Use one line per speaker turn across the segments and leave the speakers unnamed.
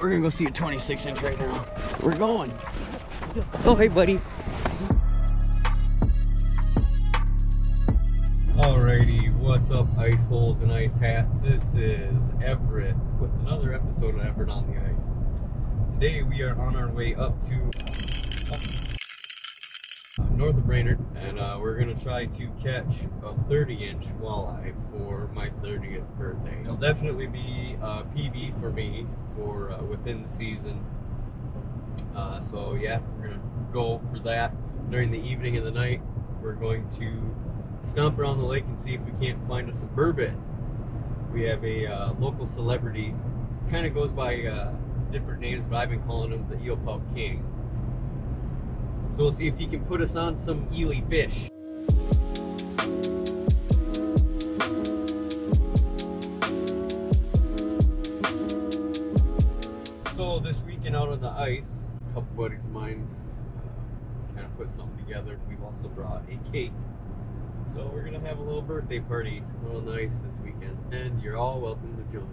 right, we're gonna go see a 26 inch right now. We're going. Oh, hey, buddy. Alrighty, what's up, ice holes and ice hats? This is Everett with another episode of Everett on the Ice. Today we are on our way up to uh, north of Brainerd, and uh, we're gonna try to catch a 30 inch walleye for my 30th birthday. It'll definitely be a PB for me for uh, within the season. Uh, so yeah, we're gonna go for that during the evening and the night. We're going to stomp around the lake and see if we can't find us some burbot. We have a uh, local celebrity, kind of goes by uh, different names, but I've been calling him the Eelpout King. So we'll see if he can put us on some eely fish. Weekend out on the ice, a couple buddies of mine uh, kind of put something together. We've also brought a cake. So we're gonna have a little birthday party out on the ice this weekend. And you're all welcome to join.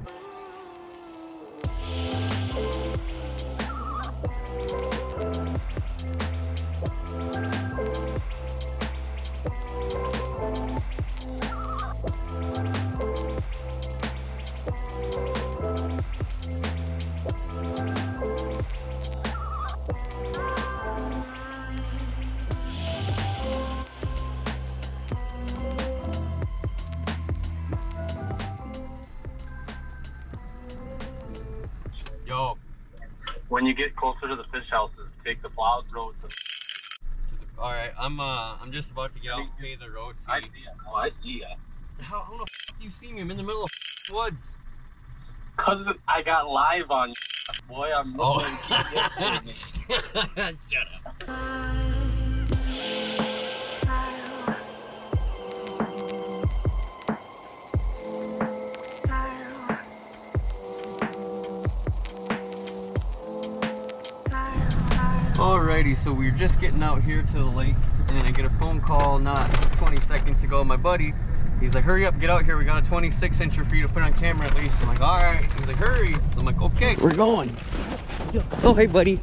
When you get closer to the fish houses, take the plowed road to.
all right, I'm uh, I'm just about to get out and pay the road
I see ya. Oh, I see ya.
How, how the f you see me? I'm in the middle of woods.
Cause I got live on. Boy, I'm
Oh. Shut up. Alrighty, so we're just getting out here to the lake, and I get a phone call not 20 seconds ago. My buddy, he's like, "Hurry up, get out here. We got a 26 incher for you to put on camera at least." I'm like, "All right." He's like, "Hurry." So I'm like, "Okay, we're going." Oh, hey, buddy.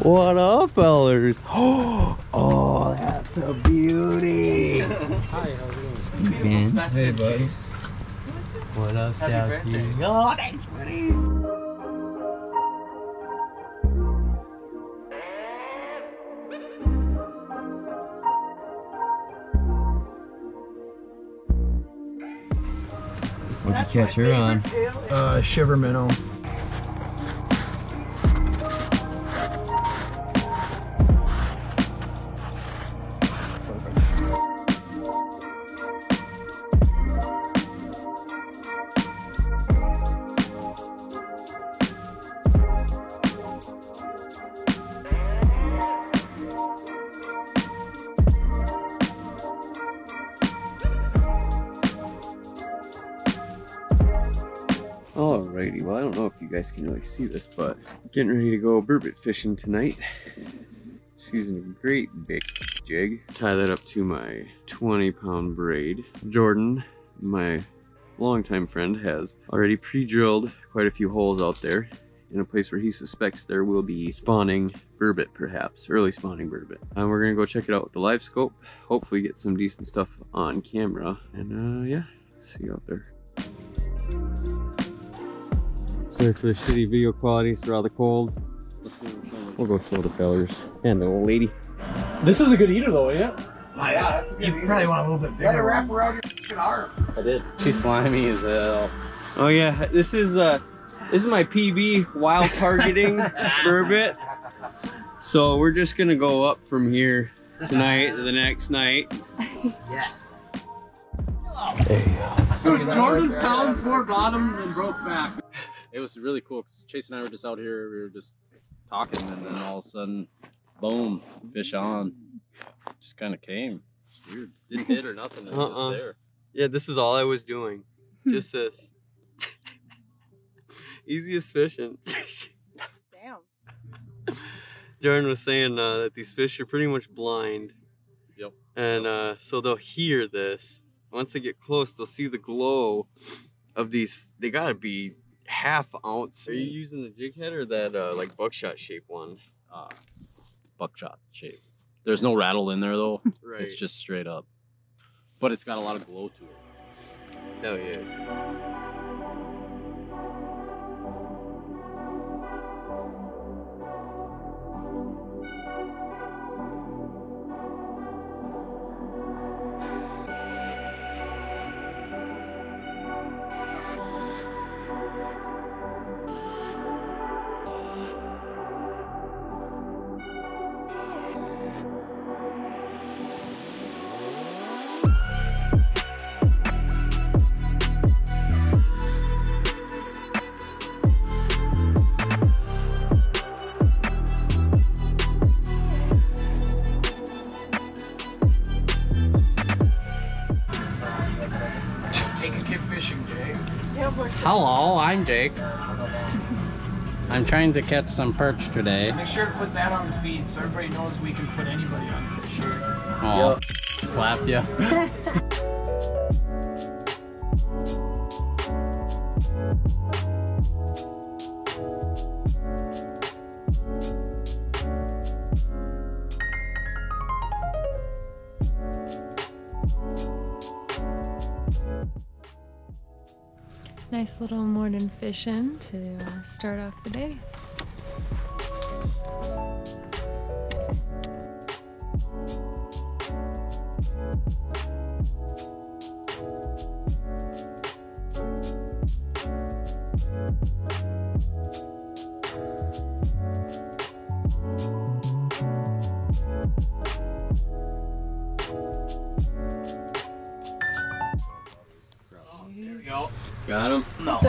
What up, fellers? Oh, that's a beauty. Hi, how's it going?
Hey, buddy.
What up, Southie? Oh, thanks, buddy. What'd you catch her on?
Uh, shiver minnow.
Guys can really see this, but getting ready to go burbot fishing tonight. Just using a great big jig. Tie that up to my 20 pound braid. Jordan, my longtime friend, has already pre-drilled quite a few holes out there in a place where he suspects there will be spawning burbot perhaps, early spawning burbot. And we're gonna go check it out with the live scope, hopefully get some decent stuff on camera, and uh, yeah, see you out there. Sorry for the shitty video quality, it's rather cold. Let's go We'll go show the fellers and the old lady.
This is a good eater though, yeah?
yeah, that's good. You probably want a little bit bigger. Let it wrap around your arm.
I did. She's slimy as hell.
Oh yeah, this is uh this is my PB wild targeting burbot. So we're just gonna go up from here tonight to the next night.
Yes.
Dude, Jordan pound four bottom and broke back. It was really cool because Chase and I were just out here. We were just talking, and then all of a sudden, boom, fish on. Just kind of came. It's weird. Didn't hit or nothing. It was
Uh-uh.
just there.
Yeah, this is all I was doing. Just this. Easiest fishing.
Damn.
Jordan was saying uh, that these fish are pretty much blind.
Yep.
And uh, so they'll hear this once they get close, they'll see the glow of these. They gotta be half ounce. Are you using the jig head or that uh, like buckshot shape one?
Uh, buckshot shape. There's no rattle in there though.
Right.
It's just straight up. But it's got a lot of glow to it.
hell yeah.
Take a kid fishing, Jay.
Hello, I'm Jake. I'm trying to catch some perch today.
Make sure to put that on the feed so everybody knows we can put anybody on fish here.
Oh, slapped you.
Nice little morning fishing to uh, start off the day.
Got him. No.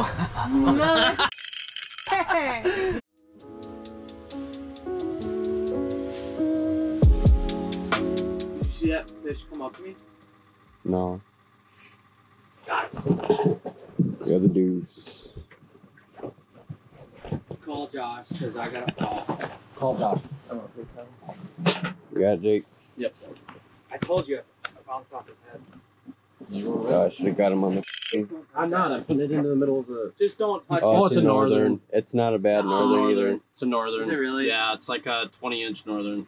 Did you see that fish come up to me?
No. The other deuce.
Call Josh because I got a call.
Call Josh.
I want to FaceTime.
You got it, Jake.
Yep.
I told you. I bounced off his head.
Gosh, should have got him on the.
I'm not. I put it into the middle of the.
Just don't touch
Oh, it's a northern.
It's not a bad
It's a
northern,
northern. It's a northern.
Is it really?
Yeah, it's like a 20 inch northern.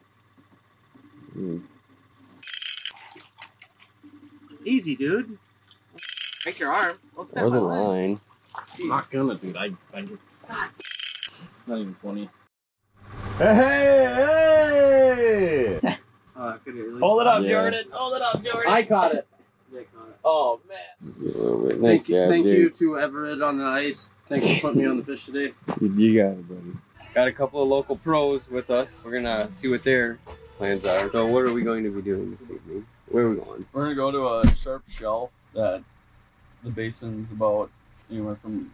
Mm.
Easy, dude. Break your arm. Don't step
Or the
on
line.
I'm not gonna, dude. I, I It's not even 20.
Hey, hey!
I couldn't really.
Hold it up,
Yeah.
Jordan. Hold it up, Jordan.
I caught it.
Yeah, caught it.
Oh man.
A little bit.
Thank
Nice
you,
job,
thank
Jake.
you to Everett on the ice. Thanks for putting me on the fish today.
You, you got it, buddy. Got a couple of local pros with us. We're gonna see what their plans are. So, what are we going to be doing this evening? Where are we going?
We're gonna go to a sharp shelf that the basin's about anywhere from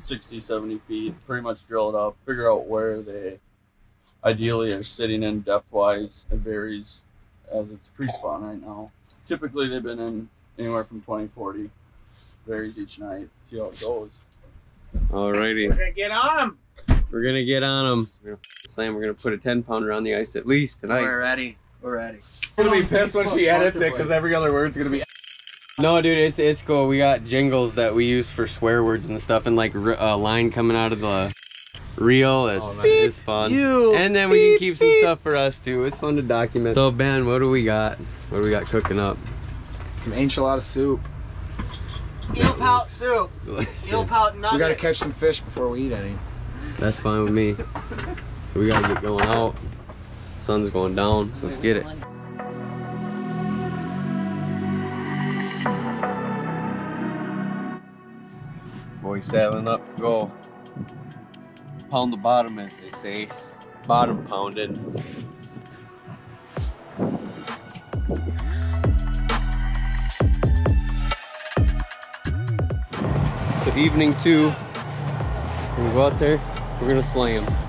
60, 70 feet. Pretty much drill it up, figure out where they ideally are sitting in depth wise. It varies as it's pre spawn right now. Typically, they've been in anywhere from 20, 40. Varies each night. See how it goes.
Alrighty.
We're gonna get on them.
We're gonna get on them. We're slam. We're gonna put a 10 pounder on the ice at least tonight.
We're ready. We're ready.
I'm gonna be pissed when she edits it because every other word's gonna be.
No, dude, it's it's cool. We got jingles that we use for swear words and stuff, and like r- a line coming out of the reel. It's
nice.
it's fun.
You.
And then we can keep some stuff for us too. It's fun to document. So Ben, what do we got? What do we got cooking up?
Some enchilada soup.
Eel pout soup. Eel pout nuggets.
We gotta catch some fish before we eat any.
That's fine with me. So we gotta get going out. Sun's going down, so let's get it. Boys saddling up to go. Pound the bottom, as they say. Bottom pounded. Evening two, gonna go out there, we're gonna slam.
likes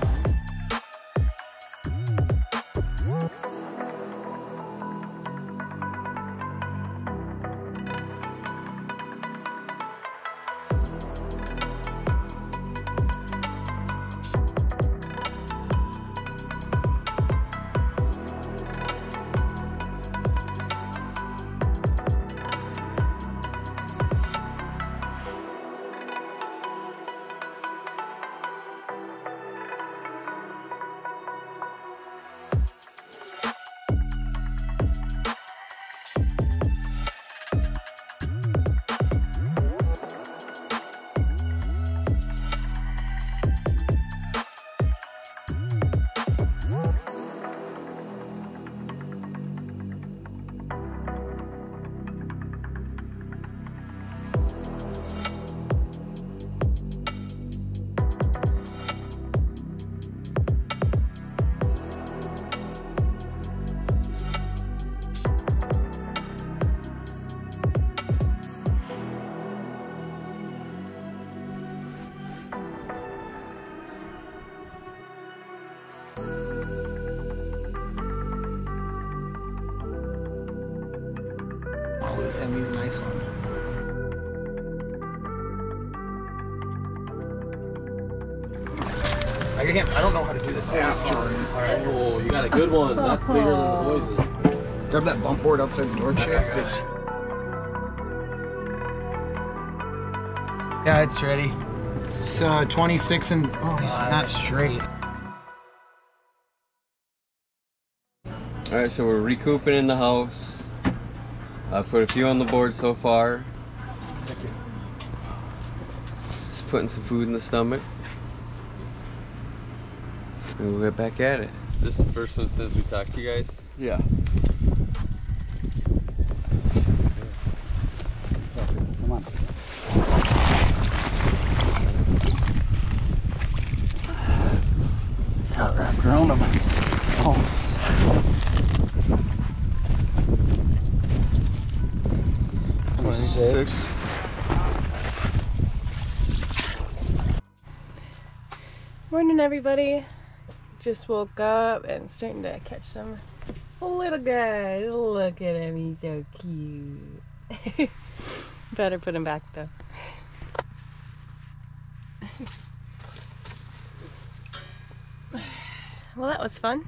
him. He's a. I can't. I don't know how to do this. Yeah.
Oh, you got a good one. That's bigger than the boys'.
Grab that bump board outside the door, Chase. Yeah, it's ready. It's uh, 26 and oh, he's not straight.
All right, so we're recouping in the house. I put a few on the board so far. Just putting some food in the stomach. And we'll get back at it. This is the first one since we talked to you guys.
Yeah.
Morning, everybody. Just woke up and starting to catch some little guys. Look at him, he's so cute. Better put him back though. well, that was fun.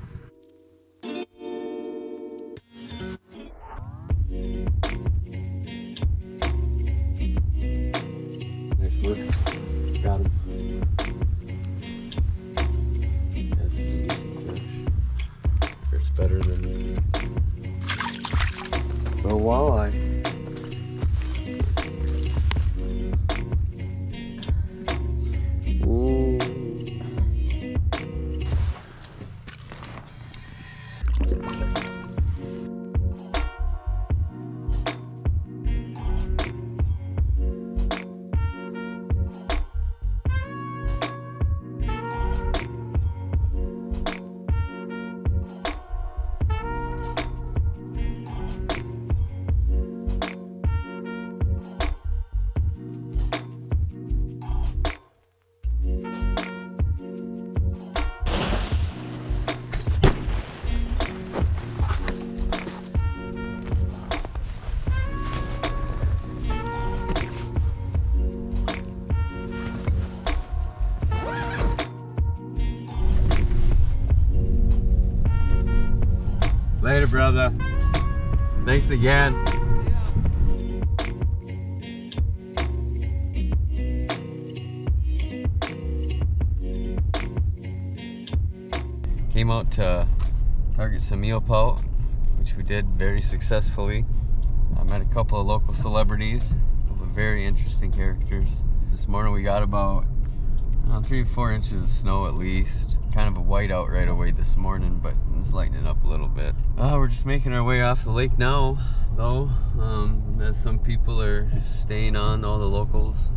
Brother. Thanks again. Came out to target some pout, which we did very successfully. I met a couple of local celebrities, of very interesting characters. This morning we got about three to four inches of snow at least. Kind of a whiteout right away this morning, but it's lightening up a little bit. Uh, we're just making our way off the lake now, though, um, as some people are staying on, all the locals.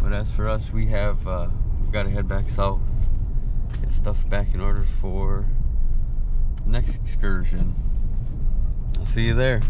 But as for us, we have uh, we've got to head back south, get stuff back in order for the next excursion. I'll see you there.